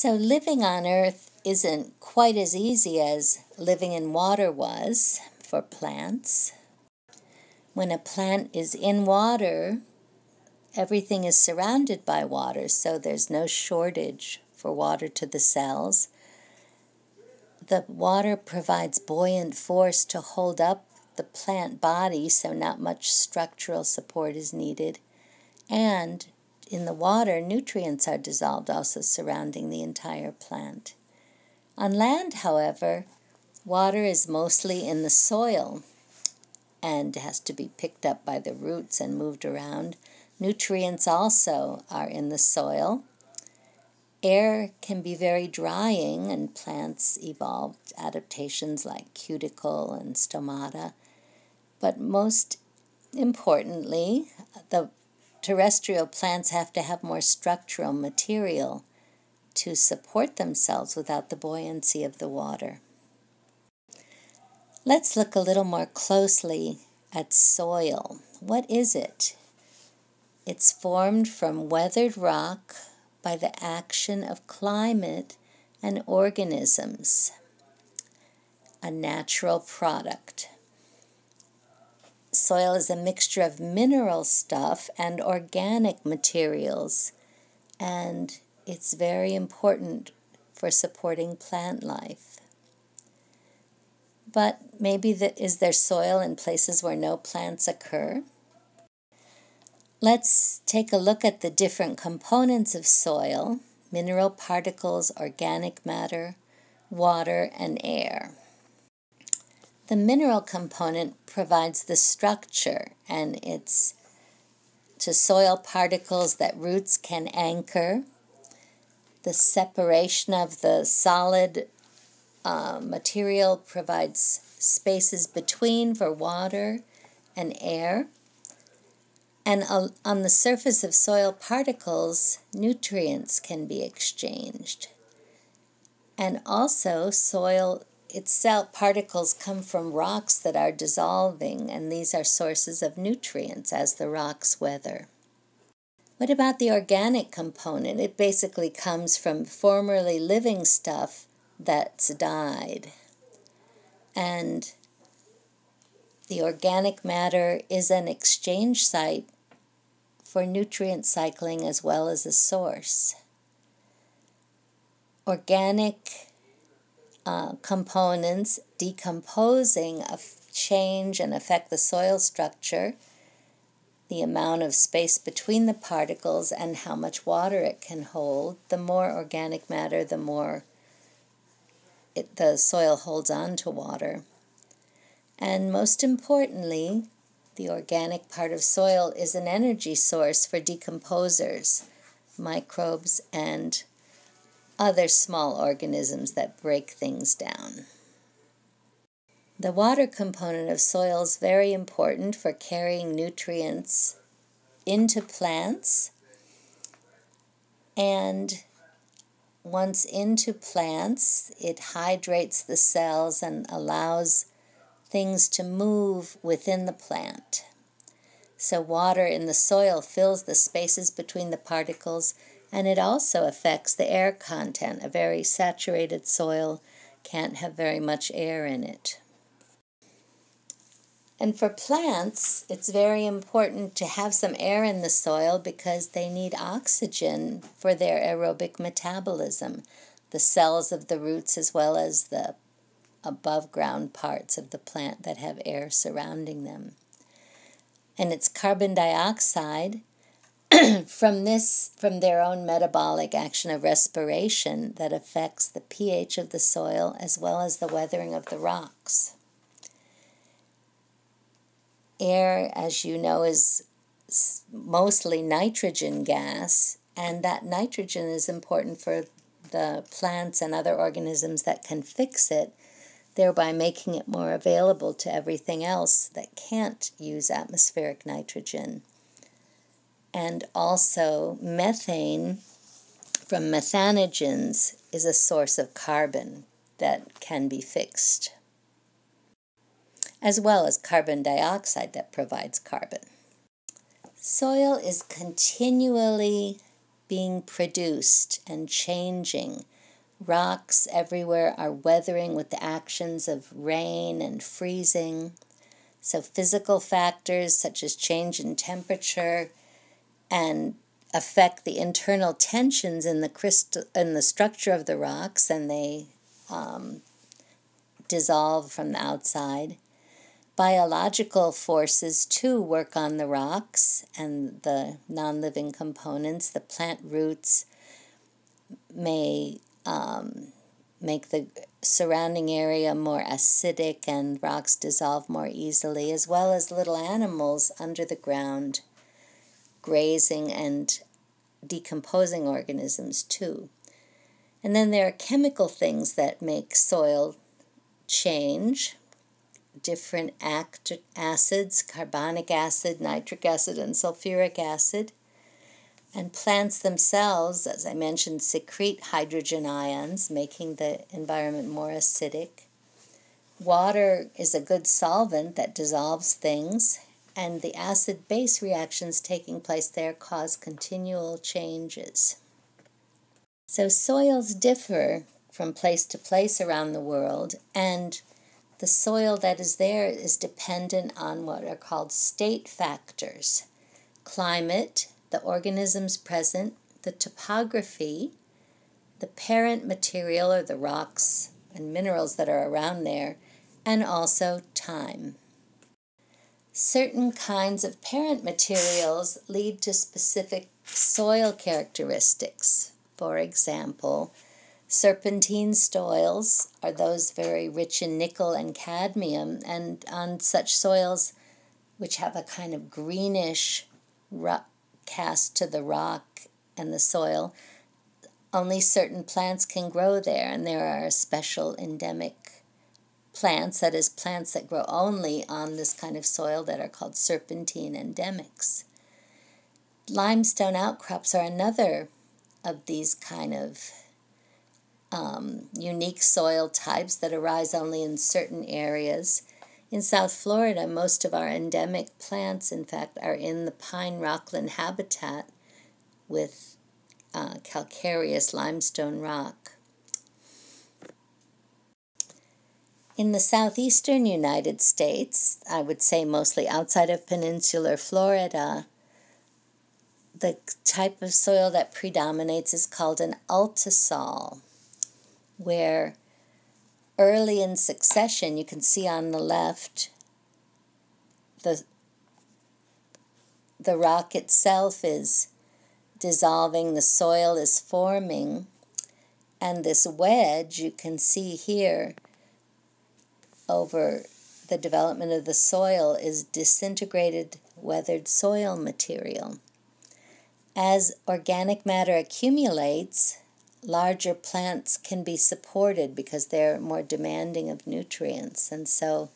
So, living on Earth isn't quite as easy as living in water was for plants. When a plant is in water, everything is surrounded by water, so there's no shortage for water to the cells. The water provides buoyant force to hold up the plant body, so not much structural support is needed. And in the water, nutrients are dissolved, also surrounding the entire plant. On land, however, water is mostly in the soil and has to be picked up by the roots and moved around. Nutrients also are in the soil. Air can be very drying, and plants evolved adaptations like cuticle and stomata. But most importantly, the terrestrial plants have to have more structural material to support themselves without the buoyancy of the water. Let's look a little more closely at soil. What is it? It's formed from weathered rock by the action of climate and organisms, a natural product. Soil is a mixture of mineral stuff and organic materials, and it's very important for supporting plant life. But maybe the, is there soil in places where no plants occur? Let's take a look at the different components of soil mineral particles, organic matter, water, and air. The mineral component provides the structure and it's to soil particles that roots can anchor, the separation of the solid uh, material provides spaces between for water and air. And on the surface of soil particles, nutrients can be exchanged. And also, soil itself, particles come from rocks that are dissolving, and these are sources of nutrients as the rocks weather. What about the organic component? It basically comes from formerly living stuff that's died. And the organic matter is an exchange site for nutrient cycling as well as a source. Organic uh, components decomposing change and affect the soil structure, the amount of space between the particles, and how much water it can hold. The more organic matter, the more it, the soil holds on to water. And most importantly, the organic part of soil is an energy source for decomposers, microbes, and other small organisms that break things down. The water component of soil is very important for carrying nutrients into plants and once into plants, it hydrates the cells and allows things to move within the plant. So, water in the soil fills the spaces between the particles and it also affects the air content. A very saturated soil can't have very much air in it. And for plants, it's very important to have some air in the soil because they need oxygen for their aerobic metabolism, the cells of the roots as well as the above ground parts of the plant that have air surrounding them. And it's carbon dioxide from this from their own metabolic action of respiration that affects the pH of the soil as well as the weathering of the rocks. Air, as you know, is mostly nitrogen gas, and that nitrogen is important for the plants and other organisms that can fix it thereby making it more available to everything else that can't use atmospheric nitrogen. And also, methane from methanogens is a source of carbon that can be fixed, as well as carbon dioxide that provides carbon. Soil is continually being produced and changing. Rocks everywhere are weathering with the actions of rain and freezing. So, physical factors such as change in temperature and affect the internal tensions in the crystal in the structure of the rocks, and they um, dissolve from the outside. Biological forces too work on the rocks and the non living components. The plant roots may um, make the surrounding area more acidic and rocks dissolve more easily, as well as little animals under the ground grazing and decomposing organisms too. And then there are chemical things that make soil change. Different act- acids, carbonic acid, nitric acid, and sulfuric acid. And plants themselves, as I mentioned, secrete hydrogen ions, making the environment more acidic. Water is a good solvent that dissolves things, and the acid base reactions taking place there cause continual changes. So, soils differ from place to place around the world, and the soil that is there is dependent on what are called state factors climate, the organisms present, the topography, the parent material or the rocks and minerals that are around there, and also time. Certain kinds of parent materials lead to specific soil characteristics. For example, serpentine soils are those very rich in nickel and cadmium, and on such soils which have a kind of greenish cast to the rock and the soil, only certain plants can grow there, and there are special endemic plants, that is, plants that grow only on this kind of soil that are called serpentine endemics. Limestone outcrops are another of these kind of um, unique soil types that arise only in certain areas. In South Florida, most of our endemic plants, in fact, are in the pine rockland habitat with uh, calcareous limestone rock. In the southeastern United States, I would say mostly outside of peninsular Florida, the type of soil that predominates is called an ultisol, where early in succession, you can see on the left, the, the rock itself is dissolving, the soil is forming, and this wedge you can see here over the development of the soil is disintegrated weathered soil material. As organic matter accumulates, larger plants can be supported because they're more demanding of nutrients. And so,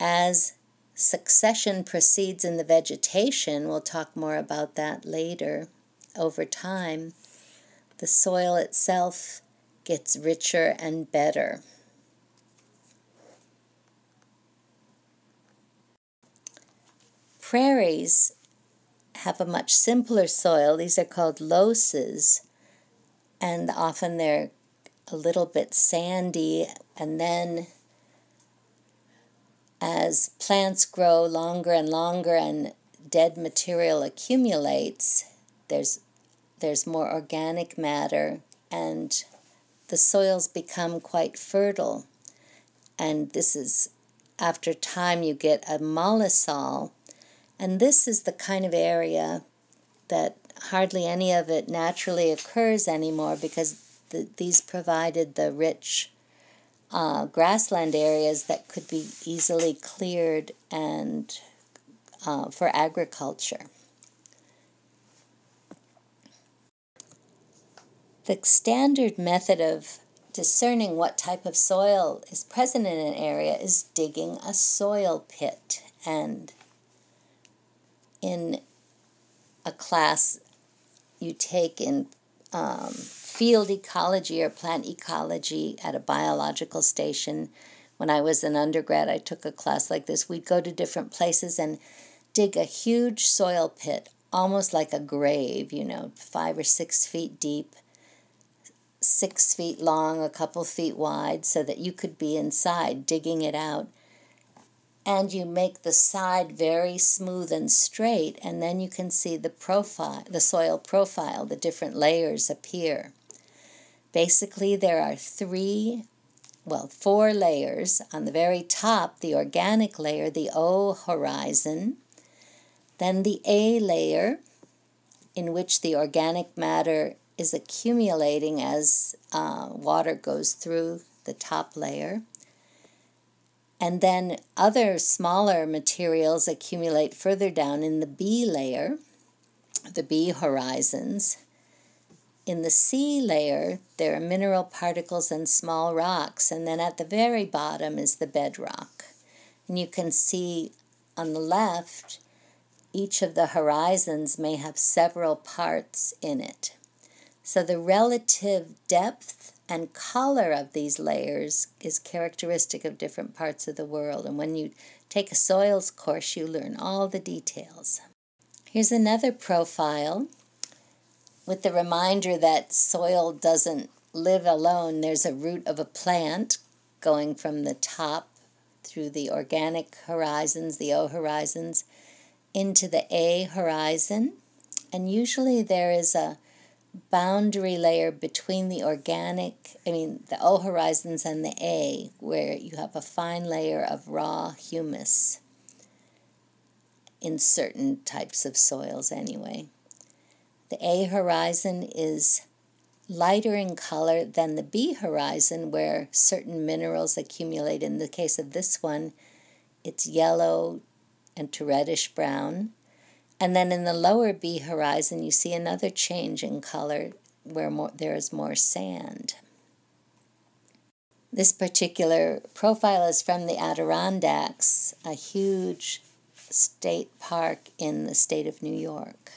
as succession proceeds in the vegetation, we'll talk more about that later, over time, the soil itself gets richer and better. Prairies have a much simpler soil. These are called loess, and often they're a little bit sandy. And then, as plants grow longer and longer and dead material accumulates, there's, there's more organic matter, and the soils become quite fertile. And this is after time, you get a mollisol and this is the kind of area that hardly any of it naturally occurs anymore because the, these provided the rich uh, grassland areas that could be easily cleared and uh, for agriculture. The standard method of discerning what type of soil is present in an area is digging a soil pit. And in a class you take in um, field ecology or plant ecology at a biological station. When I was an undergrad, I took a class like this. We'd go to different places and dig a huge soil pit almost like a grave, you know, five or six feet deep, six feet long, a couple feet wide, so that you could be inside digging it out. And you make the side very smooth and straight, and then you can see the profile, the soil profile, the different layers appear. Basically, there are three, well, four layers. On the very top, the organic layer, the O horizon, then the A layer, in which the organic matter is accumulating as uh, water goes through the top layer. And then other smaller materials accumulate further down in the B layer, the B horizons. In the C layer, there are mineral particles and small rocks, and then at the very bottom is the bedrock. And you can see on the left each of the horizons may have several parts in it. So the relative depth and color of these layers is characteristic of different parts of the world. And when you take a soils course, you learn all the details. Here's another profile with the reminder that soil doesn't live alone. There's a root of a plant going from the top through the organic horizons, the O horizons, into the A horizon. And usually there is a boundary layer between the organic, I mean, the O horizons and the A, where you have a fine layer of raw humus in certain types of soils, anyway. The A horizon is lighter in color than the B horizon, where certain minerals accumulate. In the case of this one, it's yellow and to reddish brown. And then in the lower B horizon, you see another change in color where more, there is more sand. This particular profile is from the Adirondacks, a huge state park in the state of New York.